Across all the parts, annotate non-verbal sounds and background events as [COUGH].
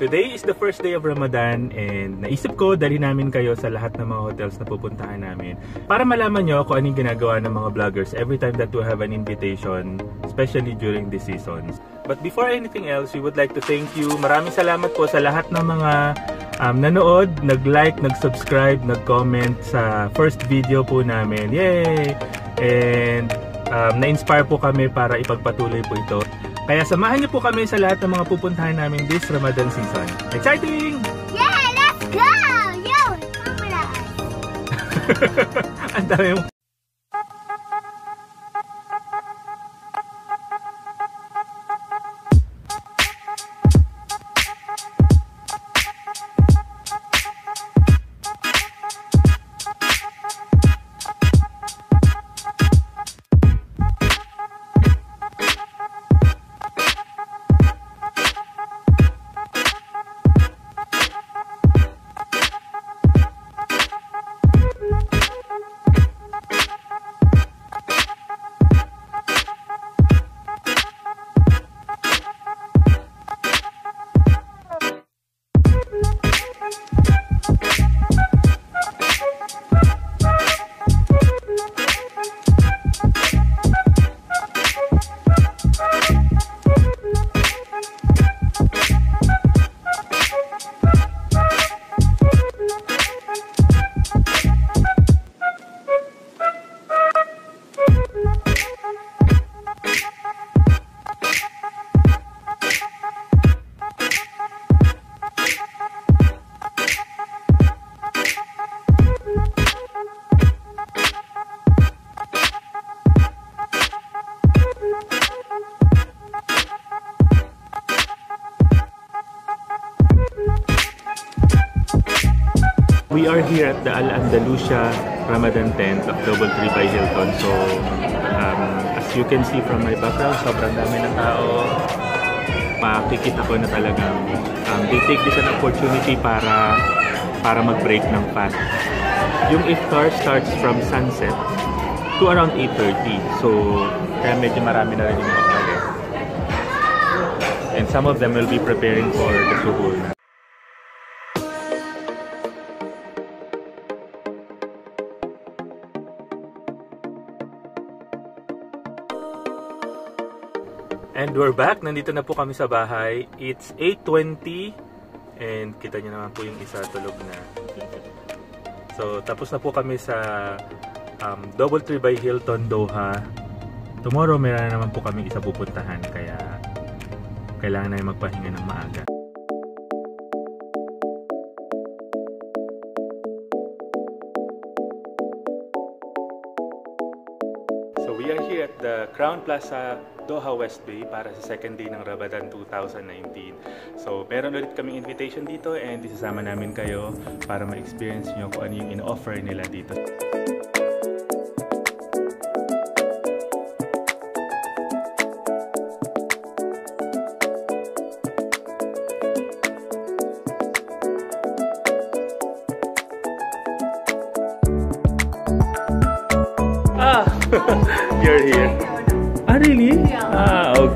Today is the first day of Ramadan and naisip ko dali namin kayo sa lahat ng mga hotels na pupuntahan namin para malaman nyo kung anong ginagawa ng mga vloggers every time that we have an invitation, especially during the seasons. But before anything else, we would like to thank you. Maraming salamat po sa lahat ng mga um, nanood, nag-like, nag-subscribe, nag-comment sa first video po namin. Yay! And um, na-inspire po kami para ipagpatuloy po ito. Kaya samahan niyo po kami sa lahat ng mga pupuntahan namin this Ramadan season. Exciting! Yeah, let's go! Yo, camera. [LAUGHS] Ang dami mo. We are here at the Al Andalusia Ramadan tent of Double Tree by Hilton. So, um, as you can see from my background, sobrang dami ng tao. Makikita ko na talagang um, they take this an opportunity para para mag-break ng fast. Yung iftar starts from sunset to around 8.30. So, kaya medyo marami na rin yung mga. And some of them will be preparing for the suhoor And we're back. Nandito na po kami sa bahay. It's 8.20 and kita nyo naman po yung isa tulog na. So, tapos na po kami sa um, Double Tree by Hilton, Doha. Tomorrow, meron na naman po kami isa pupuntahan kaya kailangan na magpahinga ng maaga. Crown Plaza Doha West Bay para sa second day ng Ramadan 2019. So meron ulit kaming invitation dito and isasama namin kayo para ma-experience nyo kung ano yung in-offer nila dito.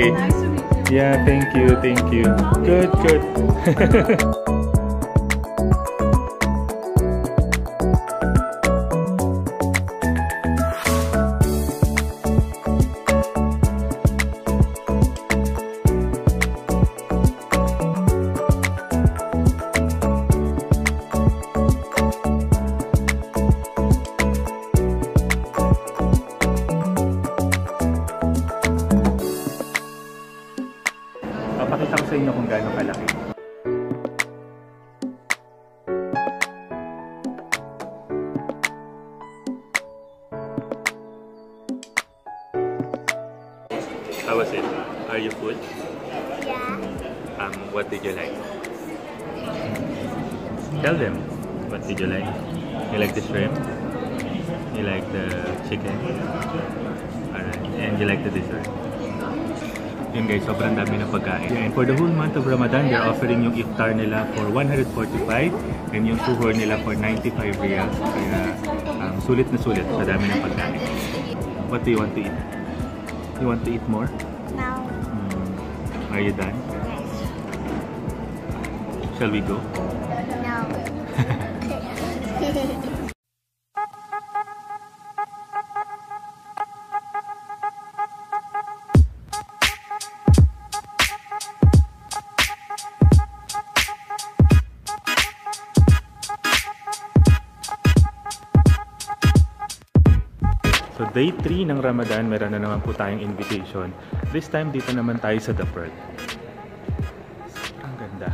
Okay. Nice to meet you. Yeah, thank you, thank you. Good, good. [LAUGHS] guys, sobrang dami ng pagkain. And for the whole month of Ramadan, they're offering yung iftar nila for 145 and yung suhoor nila for 95 riyals. Kaya um, sulit na sulit sa dami ng pagkain. What do you want to eat? You want to eat more? Now, Hmm. Are you done? yes. Shall we go? No. [LAUGHS] So day 3 ng Ramadan, meron na naman po tayong invitation. This time dito naman tayo sa The Pearl. Sobrang ganda.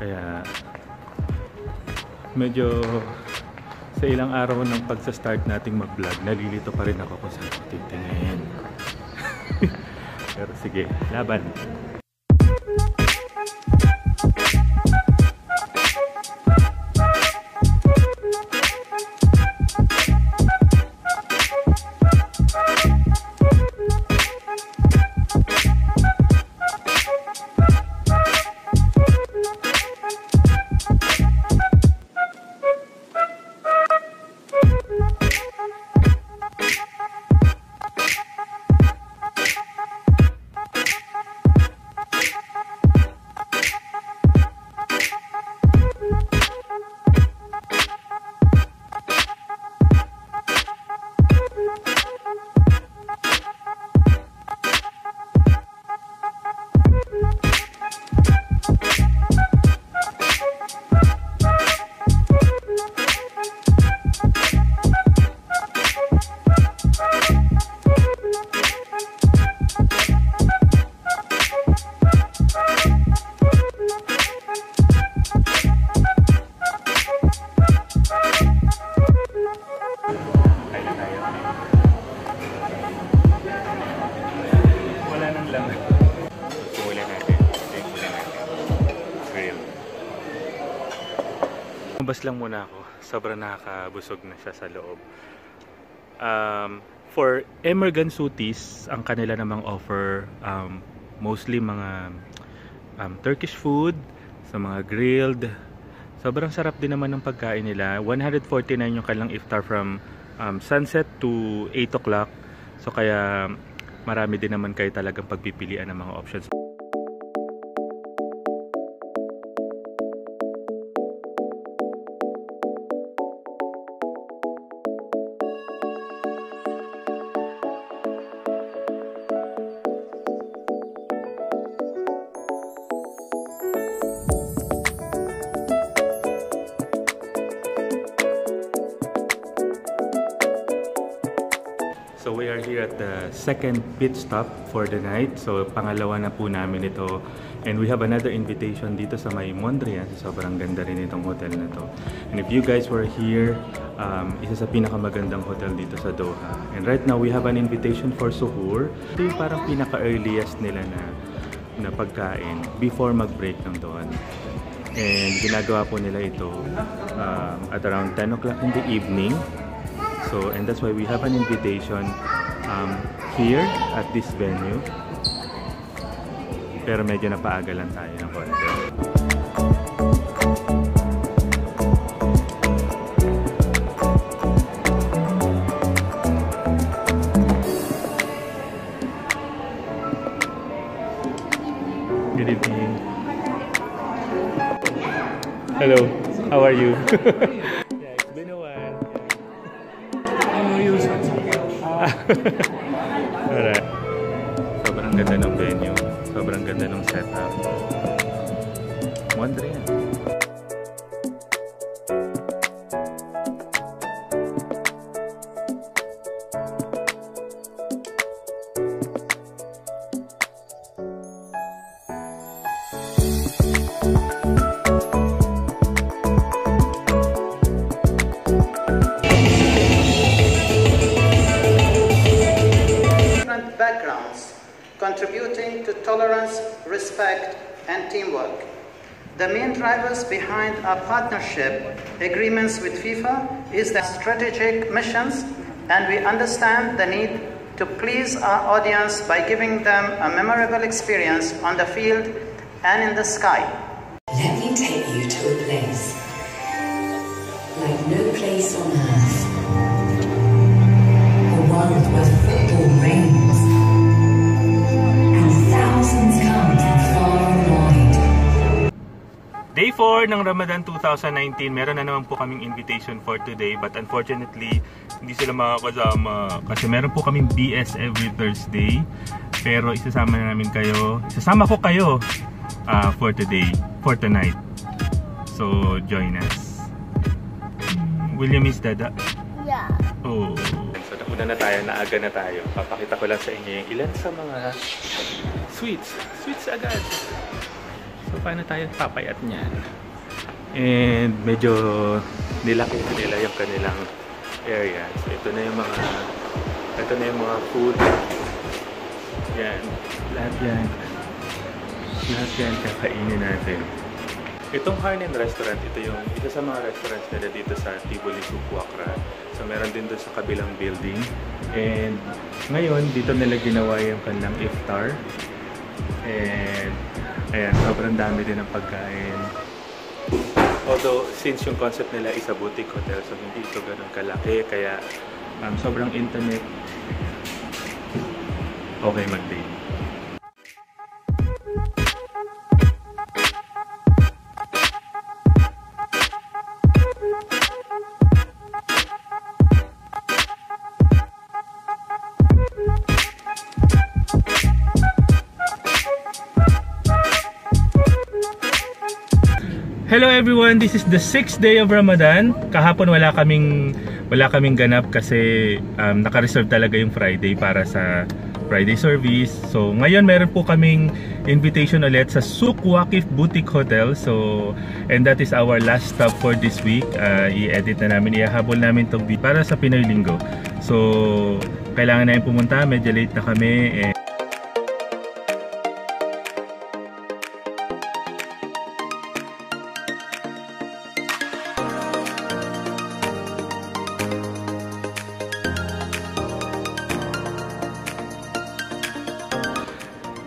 Kaya medyo sa ilang araw ng pagsa-start nating mag-vlog, nalilito pa rin ako kung saan ko titingin. [LAUGHS] Pero sige, laban. Lang muna ako. Sobrang nakakabusog na siya sa loob. Um, for emergencies, ang kanila namang offer um, mostly mga um, Turkish food, sa mga grilled. Sobrang sarap din naman ng pagkain nila. 149 yung kanilang iftar from um, sunset to 8 o'clock. So kaya marami din naman kayo talagang pagpipilian ng mga options. Second pit stop for the night. So pangalawa na po namin ito. And we have another invitation dito sa may Mondrian. Sobrang ganda rin itong hotel na to. And if you guys were here, um, isa sa pinakamagandang hotel dito sa Doha. And right now we have an invitation for suhoor. Ito yung parang pinaka-earliest nila na, na pagkain before mag-break ng dawn. And ginagawa po nila ito um, at around 10 o'clock in the evening. So, and that's why we have an invitation um, here at this venue. Pero medyo napaaga lang tayo ng konti. Good evening. Hello. How are you? [LAUGHS] Different backgrounds, contributing to tolerance, respect, and teamwork. The main drivers behind our partnership agreements with FIFA is the strategic missions, and we understand the need to please our audience by giving them a memorable experience on the field and in the sky. Let me take you to a place like no place on earth. A world where 4 ng Ramadan 2019, meron na naman po kaming invitation for today but unfortunately, hindi sila makakasama kasi meron po kaming BS every Thursday. Pero isasama na namin kayo, isasama ko kayo uh, for today, for tonight. So, join us. Will you miss Dada? Yeah. Oh. So, nauna na tayo, naaga na tayo. Papakita ko lang sa inyo yung ilan sa mga sweets. Sweets agad. So, paano tayo papayat niyan? And medyo nilaki nila yung kanilang area. So, ito na yung mga ito na yung mga food. Yan. Lahat yan. Lahat yan kakainin natin. Itong Harnin Restaurant, ito yung isa sa mga restaurants nila dito sa Tivoli Supuakra. So meron din doon sa kabilang building. And ngayon, dito nila ginawa yung kanilang iftar. And ayan, sobrang dami din ng pagkain. Although, since yung concept nila is a boutique hotel, so hindi ito ganun kalaki, kaya um, sobrang intimate. Okay mag-date. Hello everyone, this is the sixth day of Ramadan. Kahapon wala kaming wala kaming ganap kasi um, naka-reserve talaga yung Friday para sa Friday service. So ngayon meron po kaming invitation ulit sa Souk Wakif Boutique Hotel. So and that is our last stop for this week. Uh, i-edit na namin, ihahabol namin tong para sa Pinoy Linggo. So kailangan na pumunta, medyo late na kami. Eh,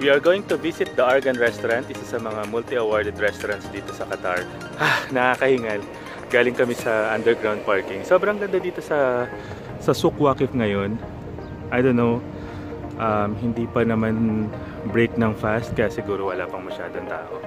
We are going to visit the Argan Restaurant, isa sa mga multi-awarded restaurants dito sa Qatar. Ah, nakakahingal. Galing kami sa underground parking. Sobrang ganda dito sa sa Souk Waqif ngayon. I don't know. Um, hindi pa naman break ng fast kaya siguro wala pang masyadong tao.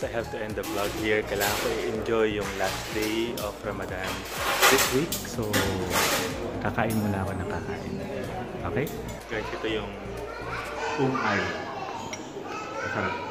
Guys, I have to end the vlog here. Kailangan ko i-enjoy yung last day of Ramadan this week. So, kakain muna ako ng kakain. Okay? Guys, ito yung umay. Masarap.